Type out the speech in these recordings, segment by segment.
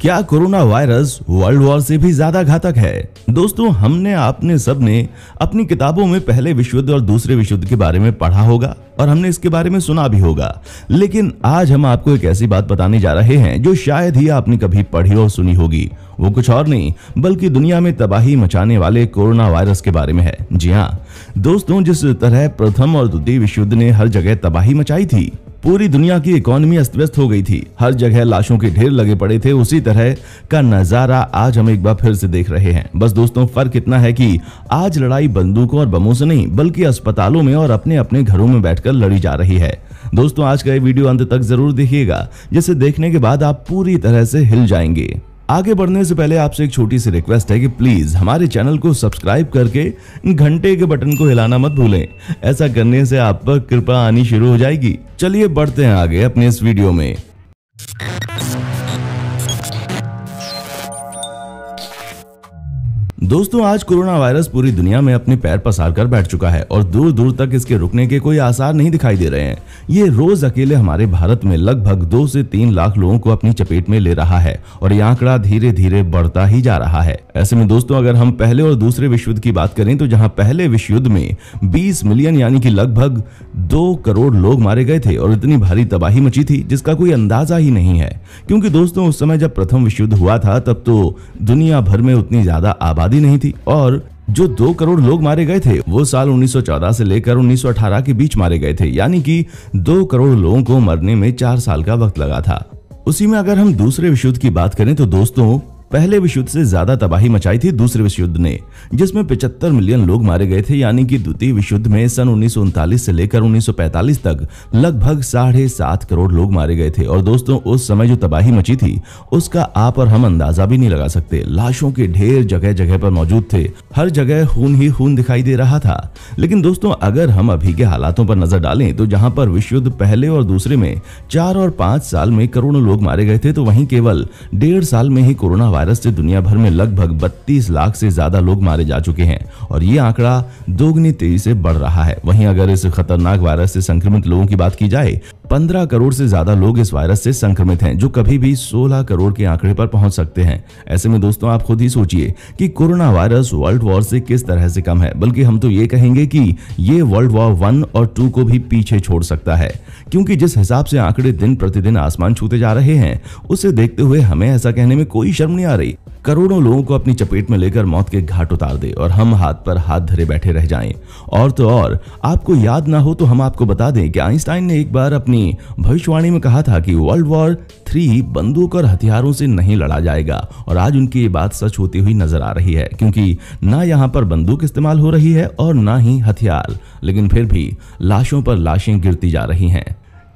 क्या corona virus world war से भी ज़्यादा घातक है? दोस्तों, हमने आपने सबने अपनी किताबों में पहले विश्व युद्ध और दूसरे विश्व युद्ध के बारे में पढ़ा होगा और हमने इसके बारे में सुना भी होगा। लेकिन आज हम आपको एक ऐसी बात बताने जा रहे हैं जो शायद ही आपने कभी पढ़ी और सुनी होगी। वो कुछ और नहीं, बल्कि दुनिया में तबाही मचाने वाले कोरोना वायरस के बारे में है। जी हाँ दोस्तों, जिस तरह प्रथम और द्वितीय विश्व युद्ध ने हर जगह तबाही मचाई थी पूरी दुनिया की इकोनॉमी अस्त व्यस्त हो गई थी। हर जगह लाशों के ढेर लगे पड़े थे। उसी तरह का नज़ारा आज हम एक बार फिर से देख रहे हैं। बस दोस्तों, फ़र्क इतना है कि आज लड़ाई बंदूकों और बमों से नहीं, बल्कि अस्पतालों में और अपने अपने घरों में बैठकर लड़ी जा रही है। दोस्तों, आज का ये वीडियो अंत तक ज़रूर देखिएगा, जिसे देखने के बाद आप पूरी तरह से हिल जाएँगे। आगे बढ़ने से पहले आपसे एक छोटी सी रिक्वेस्ट है कि प्लीज़ हमारे चैनल को सब्सक्राइब करके घंटे के बटन को हिलाना मत भूलें। ऐसा करने से आप पर कृपा आनी शुरू हो जाएगी। चलिए बढ़ते हैं आगे अपने इस वीडियो में। दोस्तों, आज कोरोना वायरस पूरी दुनिया में अपने पैर पसार कर बैठ चुका है और दूर दूर तक इसके रुकने के कोई आसार नहीं दिखाई दे रहे हैं। ये रोज अकेले हमारे भारत में लगभग दो से तीन लाख लोगों को अपनी चपेट में ले रहा है और ये आंकड़ा धीरे धीरे बढ़ता ही जा रहा है। ऐसे में दोस्तों, अगर हम पहले और दूसरे विश्व युद्ध की बात करें तो जहाँ पहले विश्व युद्ध में बीस मिलियन यानी की लगभग दो करोड़ लोग मारे गए थे और इतनी भारी तबाही मची थी, जिसका कोई अंदाज़ा ही नहीं है। क्योंकि दोस्तों, उस समय जब प्रथम विश्व युद्ध हुआ था, तब तो दुनिया भर में उतनी ज़्यादा आबादी नहीं थी और जो दो करोड़ लोग मारे गए थे, वो साल 1914 से लेकर 1918 के बीच मारे गए थे। यानी कि दो करोड़ लोगों को मरने में चार साल का वक्त लगा था। उसी में अगर हम दूसरे विश्व युद्ध की बात करें तो दोस्तों पहले विश्व युद्ध से ज़्यादा तबाही मचाई थी दूसरे विश्व युद्ध ने, जिसमें 75 मिलियन लोग मारे गए थे, यानी कि द्वितीय विश्व युद्ध में सन उन्नीस से लेकर 1945 तक लगभग साढ़े सात करोड़ लोग मारे गए थे। और दोस्तों, उस समय जो तबाही मची थी, उसका आप और हम अंदाज़ा भी नहीं लगा सकते। लाशों के ढेर जगह जगह पर मौजूद थे। हर जगह खून ही खून दिखाई दे रहा था। लेकिन दोस्तों, अगर हम अभी के हालातों पर नज़र डालें तो जहाँ पर विश्व युद्ध पहले और दूसरे में चार और पाँच साल में करोड़ों लोग मारे गए थे तो वहीं केवल डेढ़ साल में ही कोरोना वायरस से दुनिया भर में लगभग 32 लाख से ज़्यादा लोग मारे जा चुके हैं और ये आंकड़ा दोगुनी तेज़ी से बढ़ रहा है। वहीं अगर इस खतरनाक वायरस से संक्रमित लोगों की बात की जाए 15 करोड़ से ज़्यादा लोग इस वायरस से संक्रमित हैं, जो कभी भी 16 करोड़ के आंकड़े पर पहुँच सकते हैं। ऐसे में दोस्तों, आप खुद ही सोचिए कि कोरोना वायरस वर्ल्ड वॉर से किस तरह से कम है। बल्कि हम तो ये कहेंगे कि ये वर्ल्ड वॉर वन और टू को भी पीछे छोड़ सकता है। क्योंकि जिस हिसाब से आंकड़े दिन प्रतिदिन आसमान छूते जा रहे हैं, उसे देखते हुए हमें ऐसा कहने में कोई शर्म नहीं आ रही। करोड़ों लोगों को अपनी चपेट में लेकर मौत के घाट उतार दे और हम हाथ पर हाथ धरे बैठे रह जाएँ। और तो और, आपको याद ना हो तो हम आपको बता दें कि आइंस्टाइन ने एक बार अपनी भविष्यवाणी में कहा था कि वर्ल्ड वॉर थ्री बंदूक और हथियारों से नहीं लड़ा जाएगा। और आज उनकी ये बात सच होती हुई नज़र आ रही है, क्योंकि ना यहाँ पर बंदूक इस्तेमाल हो रही है और ना ही हथियार। लेकिन फिर भी लाशों पर लाशें गिरती जा रही हैं।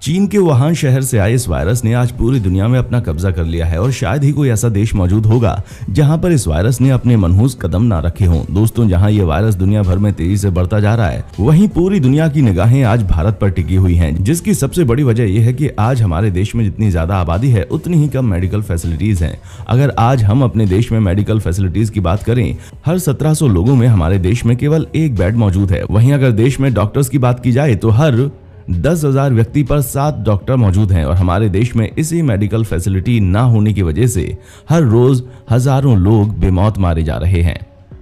चीन के वुहान शहर से आए इस वायरस ने आज पूरी दुनिया में अपना कब्जा कर लिया है और शायद ही कोई ऐसा देश मौजूद होगा जहाँ पर इस वायरस ने अपने मनहूस कदम ना रखे हों। दोस्तों, जहाँ ये वायरस दुनिया भर में तेज़ी से बढ़ता जा रहा है, वहीं पूरी दुनिया की निगाहें आज भारत पर टिकी हुई हैं, जिसकी सबसे बड़ी वजह यह है कि आज हमारे देश में जितनी ज़्यादा आबादी है, उतनी ही कम मेडिकल फैसिलिटीज़ है। अगर आज हम अपने देश में मेडिकल फैसिलिटीज़ की बात करें, हर सत्रह सौ लोगों में हमारे देश में केवल एक बेड मौजूद है। वही अगर देश में डॉक्टर्स की बात की जाए तो हर दस हज़ार व्यक्ति पर सात डॉक्टर मौजूद हैं और हमारे देश में इसी मेडिकल फैसिलिटी ना होने की वजह से हर रोज हज़ारों लोग बेमौत मारे जा रहे हैं।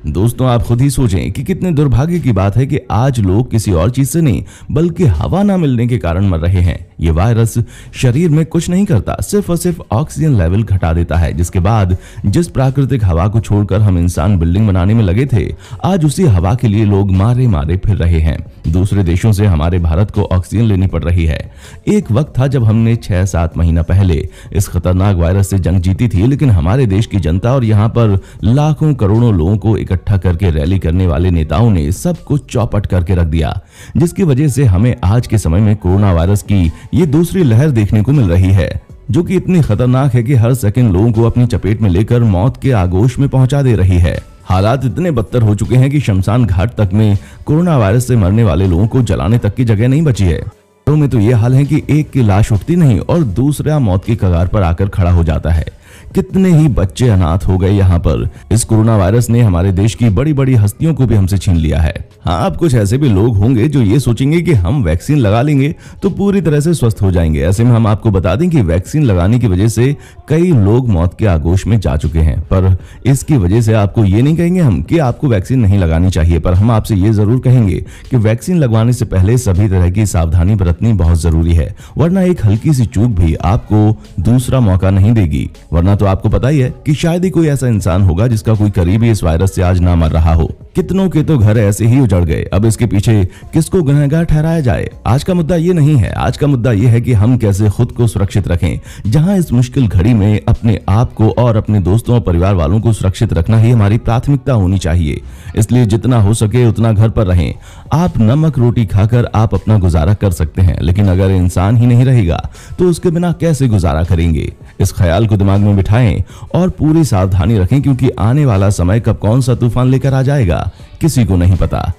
दोस्तों, आप खुद ही सोचें कि कितने दुर्भाग्य की बात है कि आज लोग किसी और चीज़ से नहीं, बल्कि हवा ना मिलने के कारण मर रहे हैं। ये वायरस शरीर में कुछ नहीं करता, सिर्फ़ और सिर्फ़ ऑक्सीजन लेवल घटा देता है, जिसके बाद जिस प्राकृतिक हवा को छोड़कर हम इंसान बिल्डिंग बनाने में लगे थे, आज उसी हवा के लिए लोग मारे मारे फिर रहे हैं। दूसरे देशों से हमारे भारत को ऑक्सीजन लेनी पड़ रही है। एक वक्त था जब हमने छह सात महीना पहले इस खतरनाक वायरस से जंग जीती थी, लेकिन हमारे देश की जनता और यहाँ पर लाखों करोड़ों लोगों को इकट्ठा करके रैली करने वाले नेताओं ने सब कुछ चौपट करके रख दिया, जिसकी वजह से हमें आज के समय में कोरोना वायरस की ये दूसरी लहर देखने को मिल रही है, जो कि इतनी खतरनाक है कि हर सेकंड लोगों को अपनी चपेट में लेकर मौत के आगोश में पहुँचा दे रही है। हालात इतने बदतर हो चुके हैं कि शमशान घाट तक में कोरोना वायरस से मरने वाले लोगों को जलाने तक की जगह नहीं बची है। में तो ये हाल है कि एक की लाश उठती नहीं और दूसरा मौत की कगार पर आकर खड़ा हो जाता है। कितने ही बच्चे अनाथ हो गए यहाँ पर। इस कोरोना वायरस ने हमारे देश की बड़ी बड़ी हस्तियों को भी हमसे छीन लिया है। हाँ अब कुछ ऐसे भी लोग होंगे जो ये सोचेंगे कि हम वैक्सीन लगा लेंगे तो पूरी तरह से स्वस्थ हो जाएँगे। ऐसे में हम आपको बता दें कि वैक्सीन लगाने की वजह से कई लोग मौत के आगोश में जा चुके हैं। पर इसकी वजह से आपको ये नहीं कहेंगे हम कि आपको वैक्सीन नहीं लगानी चाहिए, पर हम आपसे ये ज़रूर कहेंगे कि वैक्सीन लगवाने से पहले सभी तरह की सावधानी बरतनी बहुत ज़रूरी है, वरना एक हल्की सी चूक भी आपको दूसरा मौका नहीं देगी। वरना तो आपको पता ही है कि शायद ही कोई ऐसा इंसान होगा जिसका कोई करीबी इस वायरस से आज ना मर रहा हो। कितनों के तो घर ऐसे ही उजड़ गए। अब इसके पीछे किसको गुनहगार ठहराया जाए? आज का मुद्दा ये नहीं है। आज का मुद्दा ये है कि हम कैसे खुद को सुरक्षित रखें। जहाँ इस मुश्किल घड़ी में अपने आप को और अपने दोस्तों और परिवार वालों को सुरक्षित रखना ही हमारी प्राथमिकता होनी चाहिए। इसलिए जितना हो सके उतना घर पर रहें। आप नमक रोटी खाकर आप अपना गुजारा कर सकते हैं, लेकिन अगर इंसान ही नहीं रहेगा तो उसके बिना कैसे गुजारा करेंगे? इस ख्याल को दिमाग में बिठाएँ और पूरी सावधानी रखें, क्योंकि आने वाला समय कब कौन सा तूफ़ान लेकर आ जाएगा? किसी को नहीं पता।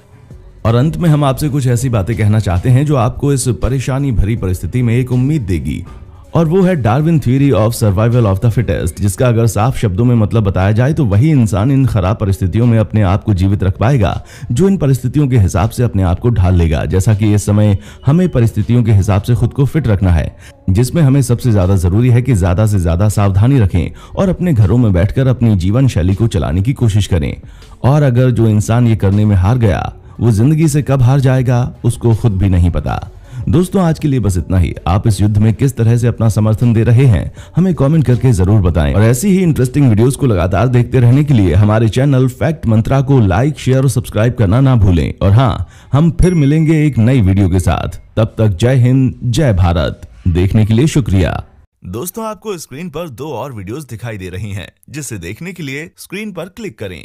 और अंत में हम आपसे कुछ ऐसी बातें कहना चाहते हैं जो आपको इस परेशानी भरी परिस्थिति में एक उम्मीद देगी। और वो है Darwin theory of survival of the fittest जिसका अगर साफ़ शब्दों में मतलब बताया जाए तो वही इंसान इन खराब परिस्थितियों में अपने आप को जीवित रख पाएगा, जो इन परिस्थितियों के हिसाब से अपने आप को ढाल लेगा, जैसा कि इस समय हमें परिस्थितियों के हिसाब से खुद को फिट रखना है, जिसमें हमें सबसे ज़्यादा ज़रूरी है कि ज़्यादा से ज़्यादा सावधानी रखें और अपने घरों में बैठकर अपनी जीवन शैली को चलाने की कोशिश करें। और अगर जो इंसान ये करने में हार गया, वो ज़िंदगी से कब हार जाएगा, उसको खुद भी नहीं पता। दोस्तों, आज के लिए बस इतना ही। आप इस युद्ध में किस तरह से अपना समर्थन दे रहे हैं, हमें कमेंट करके ज़रूर बताएँ। और ऐसी ही इंटरेस्टिंग वीडियोस को लगातार देखते रहने के लिए हमारे चैनल फैक्ट मंत्रा को लाइक शेयर और सब्सक्राइब करना ना भूलें। और हाँ हम फिर मिलेंगे एक नई वीडियो के साथ। तब तक जय हिंद, जय भारत। देखने के लिए शुक्रिया। दोस्तों, आपको स्क्रीन पर दो और वीडियोस दिखाई दे रही हैं, जिसे देखने के लिए स्क्रीन पर क्लिक करें।